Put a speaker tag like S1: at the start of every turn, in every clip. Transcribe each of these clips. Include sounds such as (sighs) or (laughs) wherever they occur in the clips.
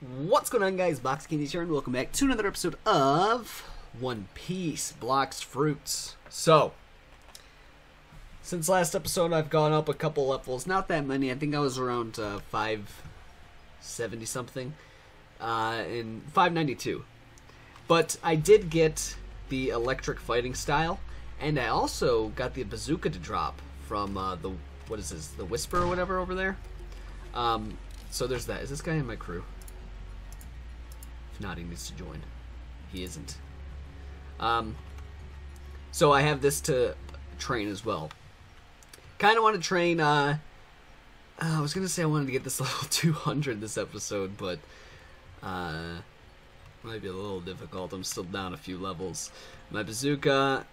S1: What's going on guys, Box Candies here and welcome back to another episode of One Piece Blox Fruits. So, since last episode I've gone up a couple levels, not that many, I think I was around uh, 570 something, uh, in 592. But I did get the electric fighting style, and I also got the bazooka to drop from uh, the, what is this, the Wysper or whatever over there. Um, so there's that. Is this guy in my crew? He needs to join. He isn't. Um, so I have this to train as well. Kind of want to train. Uh, uh, I was gonna say I wanted to get this (laughs) level 200 this episode, but uh, might be a little difficult. I'm still down a few levels. My bazooka.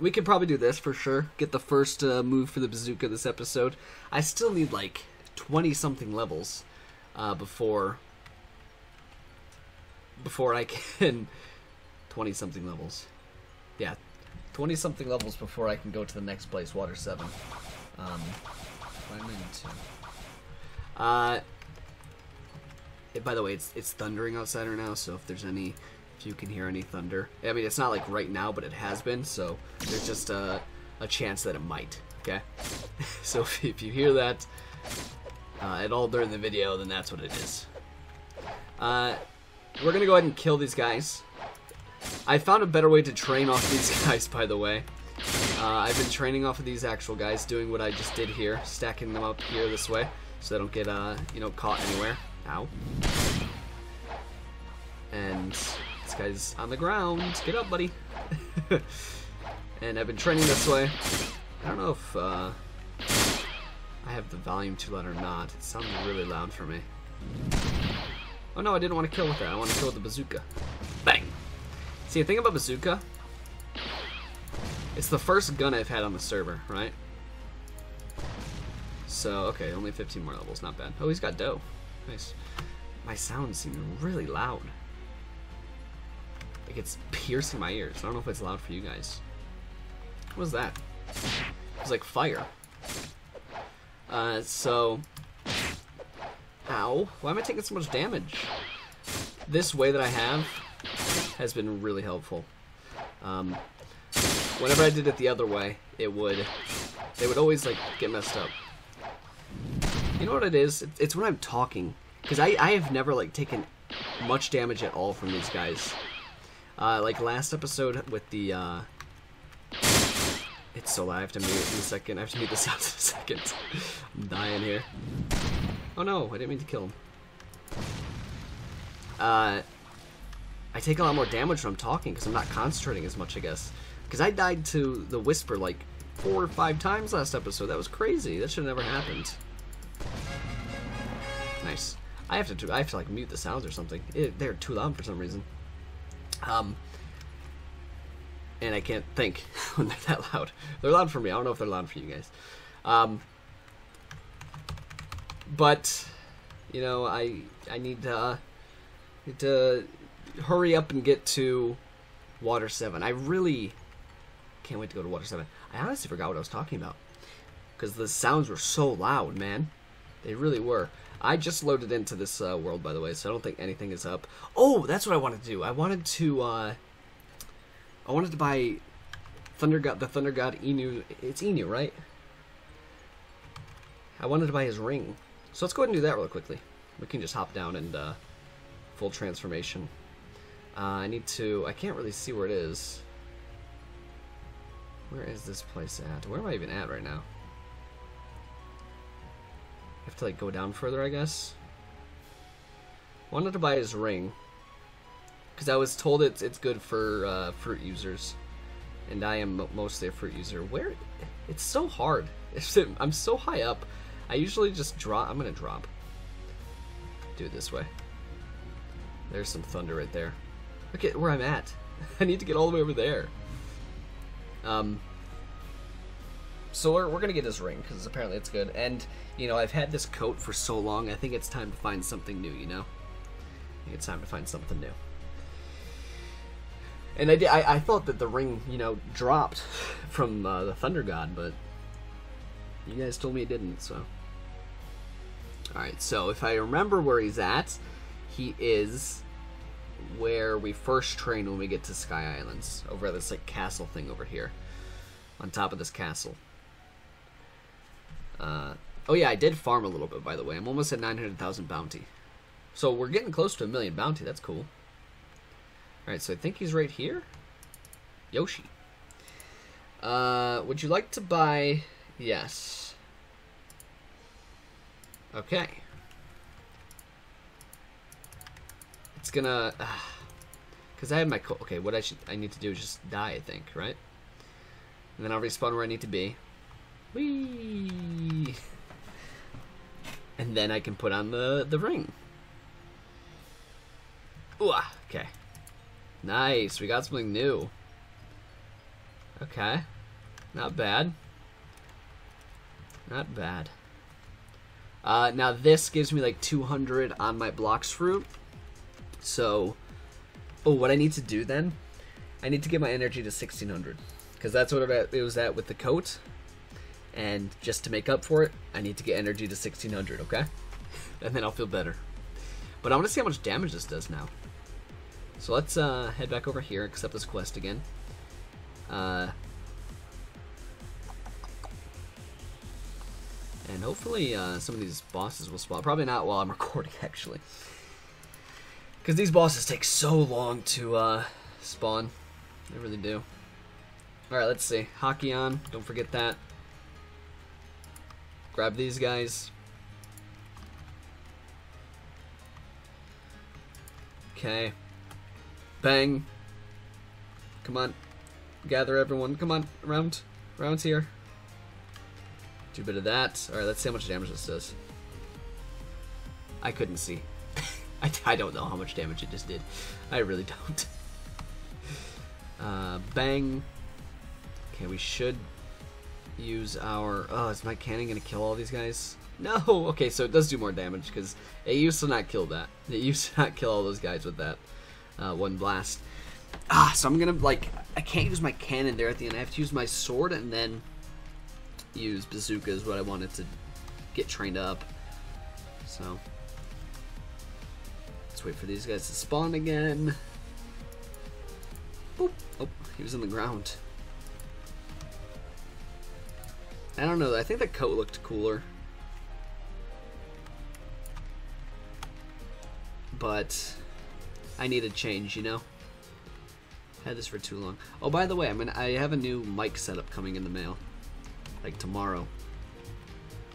S1: We could probably do this for sure. Get the first uh, move for the bazooka this episode. I still need like 20 something levels uh, before before I can (laughs) 20 something levels. Yeah, 20 something levels before I can go to the next place, Water 7. Um? Uh, it, by the way, it's it's thundering outside right now, so if there's any, if you can hear any thunder, I mean it's not like right now, but it has been, so there's just a a chance that it might. Okay, (laughs) so if, if you hear that uh, at all during the video, then that's what it is. Uh, we're gonna go ahead and kill these guys. I found a better way to train off (laughs) these guys, by the way. Uh, I've been training off of these actual guys, doing what I just did here, stacking them up here this way, so they don't get, uh, you know, caught anywhere. Ow. And this guy's on the ground. Get up, buddy. (laughs) and I've been training this way. I don't know if, uh, I have the volume too loud or not. It sounds really loud for me. Oh no, I didn't want to kill with that. I want to kill with the bazooka. Bang! See, the thing about bazooka, it's the first gun I've had on the server, right? So, okay, only 15 more levels, not bad. Oh, he's got dough. Nice. My sound seems really loud. Like it's piercing my ears. I don't know if it's loud for you guys. What was that? It was like fire. Uh, so... Ow. Why am I taking so much damage? This way that I have has been really helpful. Um, whenever I did it the other way, it would... They would always, like, get messed up. You know what it is? It's when I'm talking. Because I, I have never, like, taken much damage at all from these guys. Uh, like last episode with the, uh... It's so loud, I have to mute in a second. I have to mute this out in a second. (laughs) I'm dying here. Oh no, I didn't mean to kill him. Uh... I take a lot more damage when I'm talking because I'm not concentrating as much, I guess. Because I died to the Wysper like four or five times last episode. That was crazy. That should have never happened. Nice. I have to I have to like mute the sounds or something. It, they're too loud for some reason. Um, and I can't think (laughs) when they're that loud. They're loud for me. I don't know if they're loud for you guys. Um, but you know, I I need to uh, need to hurry up and get to Water Seven. I really can't wait to go to Water Seven. I honestly forgot what I was talking about because the sounds were so loud, man. They really were. I just loaded into this uh, world, by the way, so I don't think anything is up. Oh, that's what I wanted to do. I wanted to, uh, I wanted to buy Thunder God, the Thunder God Inu. It's Inu, right? I wanted to buy his ring. So let's go ahead and do that real quickly. We can just hop down and uh, full transformation. Uh, I need to. I can't really see where it is. Where is this place at? Where am I even at right now? have to like go down further, I guess. Wanted to buy his ring because I was told it's it's good for uh, fruit users, and I am mostly a fruit user. Where it's so hard. (laughs) I'm so high up. I usually just drop. I'm gonna drop. Do it this way. There's some thunder right there. Look at where I'm at. (laughs) I need to get all the way over there. Um, so we're, we're gonna get this ring because apparently it's good. And you know, I've had this coat for so long. I think it's time to find something new. You know, I think it's time to find something new. And I did, I, I thought that the ring, you know, dropped (laughs) from uh, the Thunder God, but you guys told me it didn't. So, all right. So if I remember where he's at, he is where we first train when we get to Sky Islands, over at this like castle thing over here, on top of this castle. Uh, oh yeah, I did farm a little bit by the way. I'm almost at 900,000 bounty, so we're getting close to a million bounty. That's cool. All right, so I think he's right here. Yoshi. Uh, would you like to buy? Yes. Okay. It's gonna, because uh, I have my okay. What I should I need to do is just die. I think right, and then I'll respawn where I need to be. Whee! And then I can put on the the ring. Ooh, okay. Nice. We got something new. Okay. Not bad. Not bad. Uh, now this gives me like 200 on my Blox Fruit. So, oh, what I need to do then, I need to get my energy to 1600. Because that's what it was at with the coat. And just to make up for it, I need to get energy to 1600, okay? (laughs) And then I'll feel better. But I want to see how much damage this does now. So let's uh, head back over here, and accept this quest again. Uh, and hopefully uh, some of these bosses will spawn. Probably not while I'm (laughs) recording, actually. Because these bosses take so long to uh, spawn. They really do. Alright, let's see. Haki on. Don't forget that. Grab these guys. Okay. Bang. Come on. Gather everyone. Come on. Round. Round's here. Do a bit of that. Alright, let's see how much damage this does. I couldn't see. (laughs) I, I don't know how much damage it just did. I really (laughs) don't. Uh, bang. Okay, we should use our... Oh, is my cannon going to kill all these guys? No! (laughs) Okay, so it does do more damage, because it used to not kill that. It used to not kill all those guys with that uh, one blast. Ah, so I'm gonna, like, I can't use my cannon there at the end. I have to use my sword and then use bazooka is what I wanted to get trained up. So, let's wait for these guys to spawn again. Boop. Oh, he was in the ground. I don't know. I think the coat looked cooler. But I need a change, you know? Had this for too long. Oh, by the way, I mean, I have a new mic setup coming in the mail. Like tomorrow.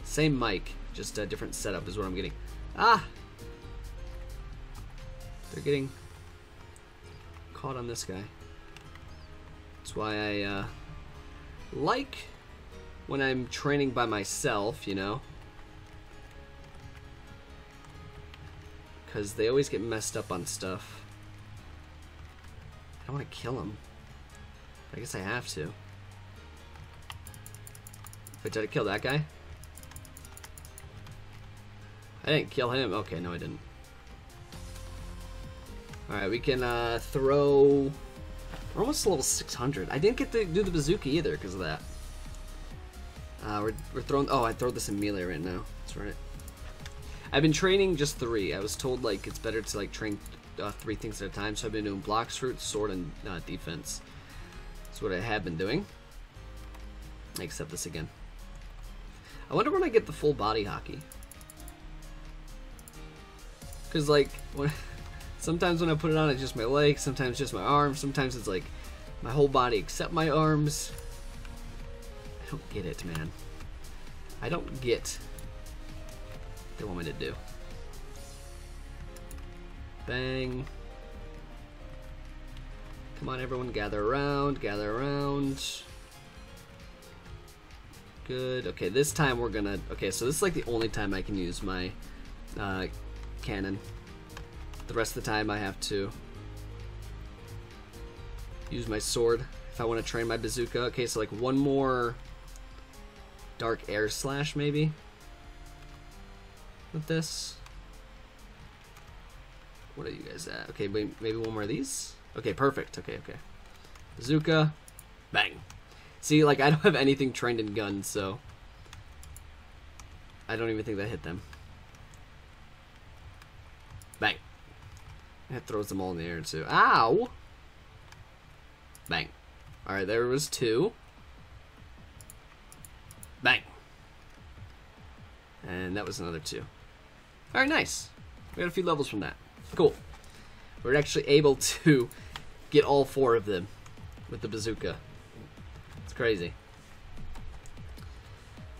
S1: Same mic, just a different setup is what I'm getting. Ah! They're getting caught on this guy. That's why I uh, like when I'm training by myself, you know. Because they always get messed up on stuff. I don't want to kill him. I guess I have to. Wait, did I kill that guy? I didn't kill him. Okay, no I didn't. Alright, we can uh, throw... We're almost level 600. I didn't get to do the bazooka either because of that. Uh, we're, we're throwing... Oh, I throw this in melee right now. That's right. I've been training just three. I was told like it's better to like train uh, three things at a time, so I've been doing Blox, Fruit, sword, and uh, defense. That's what I have been doing. I accept this again. I wonder when I get the full body Haki. Because, like, when, (laughs) sometimes when I put it on, it's just my legs, sometimes just my arms, sometimes it's like my whole body except my arms. I don't get it, man. I don't get they want me to do. Bang. Come on, everyone, gather around, gather around. Good. Okay, this time we're gonna... Okay, so this is like the only time I can use my uh, cannon. The rest of the time I have to use my sword if I want to train my bazooka. Okay, so like one more dark air slash maybe with this. What are you guys at? Okay, maybe one more of these? Okay, perfect. Okay, okay. Bazooka. Bang. See, like, I don't have anything trained in guns, so... I don't even think that hit them. Bang. It throws them all in the air too. Ow! Bang. Alright, there was two. Bang. And that was another two. Alright, nice. We got a few levels from that. Cool. We're actually able to get all four of them with the bazooka. It's crazy.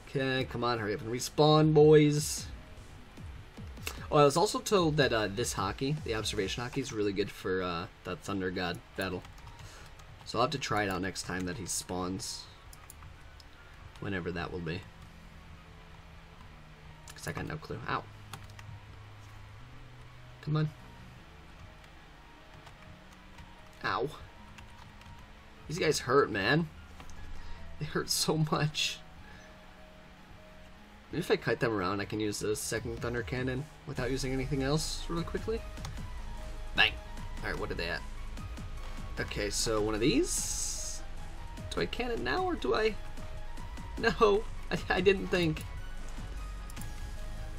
S1: Okay, come on, hurry up and respawn, boys. Oh, I was also told that uh, this Haki, the observation Haki, is really good for uh, that Thunder God battle. So I'll have to try it out next time that he spawns. Whenever that will be. Because I got no clue. Ow. Come on. Ow. These guys hurt, man. They hurt so much. Maybe if I kite them around, I can use the second Thunder Cannon without using anything else really quickly. Bang! Alright, what are they at? Okay, so one of these? Do I cannon now, or do I... No, I, I didn't think.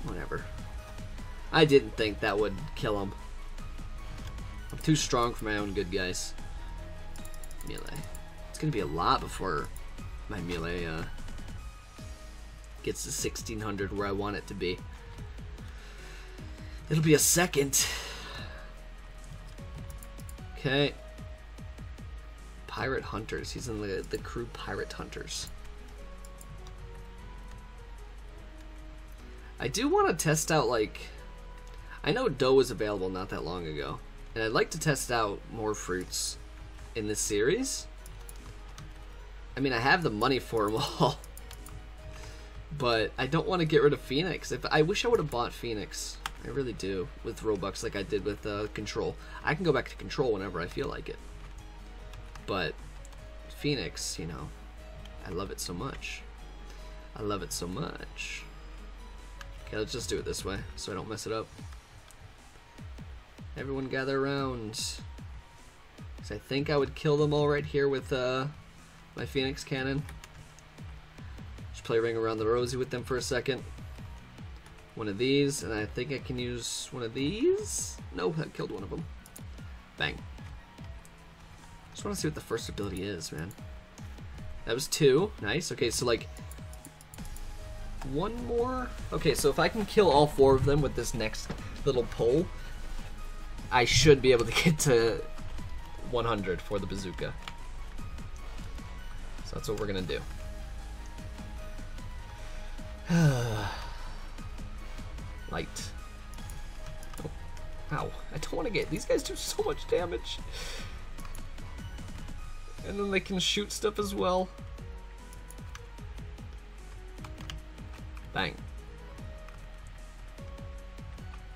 S1: Whatever. I didn't think that would kill him. I'm too strong for my own good, guys. Melee. It's gonna be a lot before my melee, uh, gets to 1600 where I want it to be. It'll be a second. Okay. Pirate Hunters. He's in the, the crew Pirate Hunters. I do want to test out, like... I know dough was available not that long ago. And I'd like to test out more fruits in this series. I mean, I have the money for them (laughs) all. But I don't want to get rid of Phoenix. If I wish I would have bought Phoenix. I really do with Robux like I did with uh, Control. I can go back to Control whenever I feel like it. But Phoenix, you know, I love it so much. I love it so much. Okay, let's just do it this way so I don't mess it up. Everyone gather around. Cause I think I would kill them all right here with uh, my Phoenix cannon Just play Ring Around the Rosie with them for a second. One of these, and I think I can use one of these. No, that killed one of them. Bang. Just want to see what the first ability is, man. That was two. Nice. Okay, so like one more. Okay, so if I can kill all four of them with this next little pole, I should be able to get to 100 for the bazooka. So that's what we're gonna do. (sighs) Light. Oh. Ow. I don't want to get... These guys do so much damage. And then they can shoot stuff as well. Bang.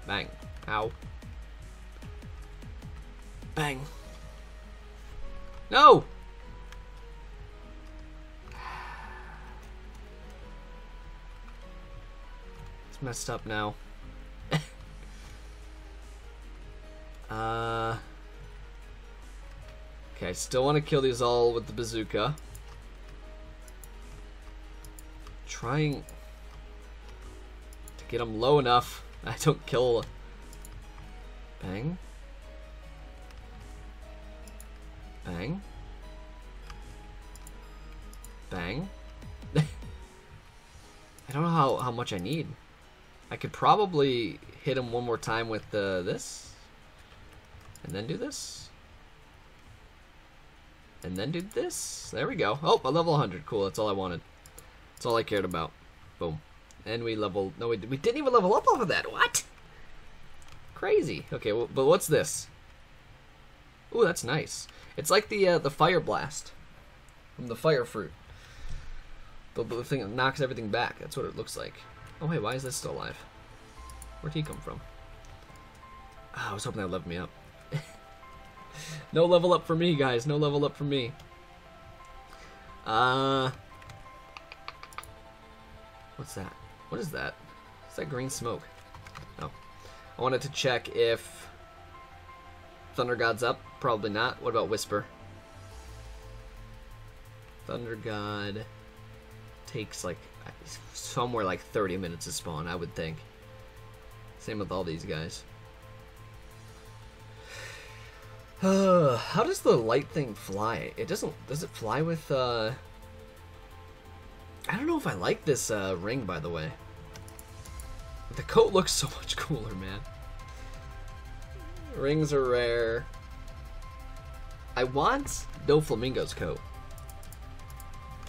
S1: Bang. Ow. Bang. No! Messed up now. (laughs) uh. Okay, I still want to kill these all with the bazooka. Trying to get them low enough. (laughs) I don't kill. Bang. Bang. Bang. (laughs) I don't know how, how much I need. I could probably hit him one more time with this. And then do this. And then do this. There we go. Oh, a level 100. Cool, that's all I wanted. That's all I cared about. Boom. And we level... No, we, we didn't even level up off of that. What? Crazy. Okay, well, but what's this? Ooh, that's nice. It's like the uh, the fire blast from the fire fruit. The, the thing that knocks everything back. That's what it looks like. Oh wait, why is this still alive? Where'd he come from? Oh, I was hoping that leveled me up. (laughs) no level up for me, guys. No level up for me. Uh... What's that? What is that? Is that green smoke? Oh. I wanted to check if... Thunder God's up. Probably not. What about Wysper? Thunder God takes like somewhere like 30 minutes to spawn, I would think. Same with all these guys. Uh, (sighs) how does the light thing fly? It doesn't. Does it fly with? uh... I don't know if I like this uh, ring, by the way. The coat looks so much cooler, man. Rings are rare. I want Doflamingo's coat.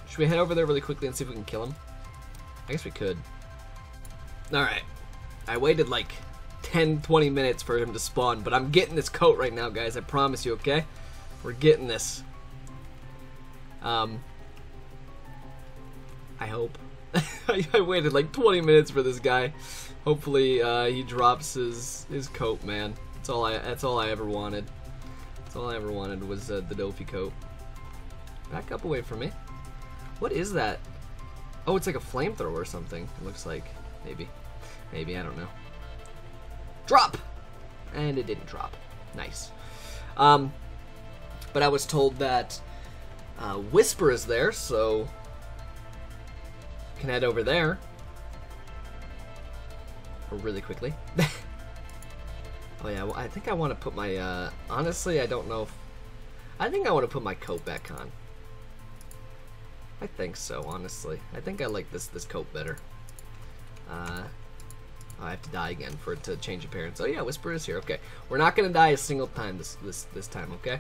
S1: Should we head over there really quickly and see if we can kill him? I guess we could. Alright. I waited like 10, 20 minutes for him to spawn, but I'm getting this coat right now, guys. I promise you, okay? We're getting this. Um, I hope. (laughs) I waited like 20 minutes for this guy. Hopefully, uh, he drops his his coat, man. That's all I. That's all I ever wanted. That's all I ever wanted was uh, the Dofi coat. Back up away from me. What is that? Oh, it's like a flamethrower or something. It looks like maybe, maybe I don't know. Drop, and it didn't drop. Nice. Um, but I was told that uh, Wysper is there, so can head over there really quickly. (laughs) oh yeah, well, I think I want to put my, uh, honestly, I don't know if, I think I want to put my coat back on. I think so, honestly. I think I like this, this coat better. Uh, I have to die again for it to change appearance. Oh yeah, Wysper is here. Okay, we're not gonna die a single time this this this time. Okay,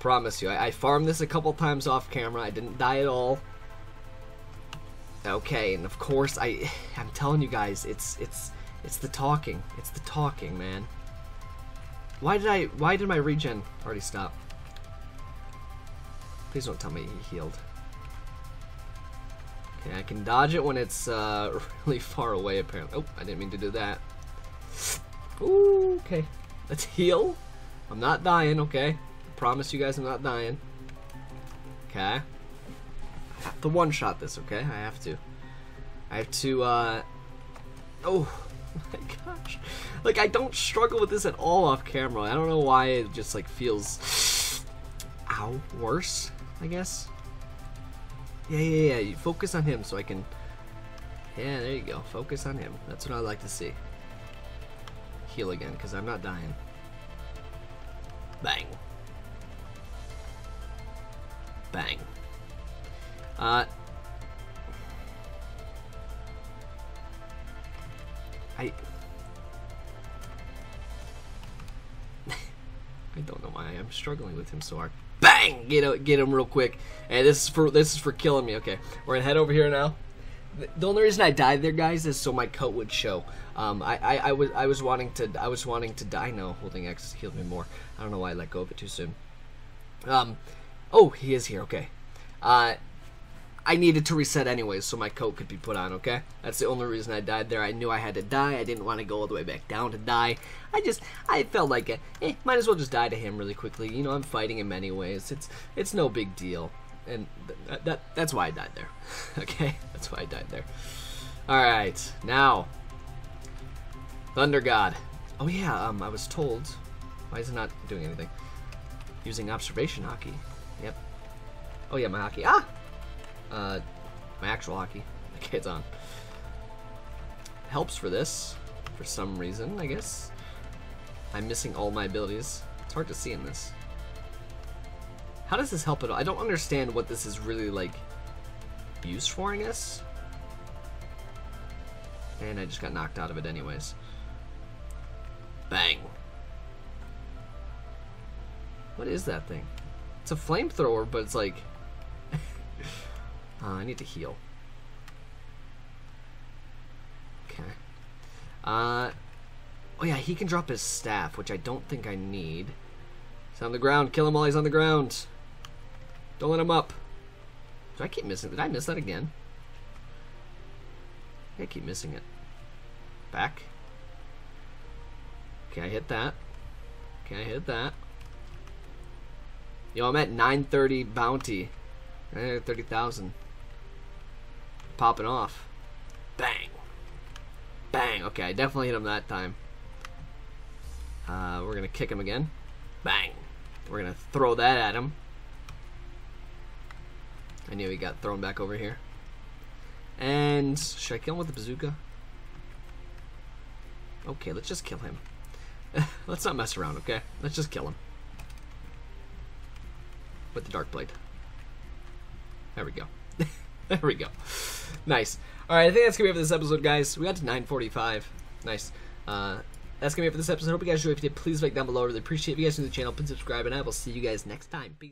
S1: promise you. I, I farmed this a couple times off camera. I didn't die at all. Okay, and of course I (sighs) I'm telling you guys, it's it's it's the talking. It's the talking, man. Why did I why did my regen already stop? Please don't tell me he healed. I can dodge it when it's uh, (laughs) really far away, apparently. Oh, I didn't mean to do that. Ooh, okay. Let's heal. I'm not dying, okay? I promise you guys I'm not dying. Okay I have to one-shot this, okay? I have to. I have to, uh... Oh, (laughs) my gosh. Like, I don't struggle with this at all off camera. I don't know why it just, like, feels... (sighs) Ow, worse, I guess? Yeah, yeah, yeah. You focus on him so I can... Yeah, there you go. Focus on him. That's what I like to see. Heal again, because I'm not dying. Bang. Bang. Uh, I... (laughs) I don't know why I'm struggling with him so hard. Bang! Get him, get him real quick. And this is for this is for killing me. Okay, we're gonna head over here now. The only reason I died there, guys, is so my coat would show. Um, I, I, I was I was wanting to I was wanting to die. No, holding X healed me more. I don't know why I let go of it too soon. Um, oh, he is here. Okay. Uh, I needed to reset anyways so my coat could be put on, okay? That's the only reason I died there. I knew I had to die. I didn't want to go all the way back down to die. I just, I felt like, eh, might as well just die to him really quickly. You know, I'm fighting him anyways. It's, it's no big deal. And th that, that's why I died there, (laughs) okay? That's why I died there. Alright, now, Thunder God. Oh yeah, um, I was told, why is it not doing anything? Using observation Haki. Yep. Oh yeah, my Haki. Ah! Uh, my actual Haki. (laughs) Okay, it's on. Helps for this, for some reason, I guess. I'm missing all my abilities. It's hard to see in this. How does this help at all? I don't understand what this is really, like, used for, I guess. And I just got knocked out of it anyways. Bang. What is that thing? It's a flamethrower, but it's like... (laughs) Uh, I need to heal. Okay. Uh, oh yeah, he can drop his staff, which I don't think I need. He's on the ground. Kill him while he's on the ground. Don't let him up. Do I keep missing? Did I miss that again? I keep missing it. Back. Okay, I hit that. Okay, I hit that. Yo, I'm at 930 bounty. 30,000 popping off. Bang. Bang. Okay, I definitely hit him that time. Uh, we're going to kick him again. Bang. We're going to throw that at him. I knew he got thrown back over here. And should I kill him with the bazooka? Okay, let's just kill him. (laughs) let's not mess around, okay? Let's just kill him. with the Dark Blade. There we go. (laughs) there we go. Nice. All right, I think that's gonna be it for this episode, guys. We got to 9:45. Nice. Uh, that's gonna be it for this episode. Hope you guys enjoyed. If you did, please like down below. I really appreciate it. If you guys new to the channel, please subscribe, and I will see you guys next time. Peace.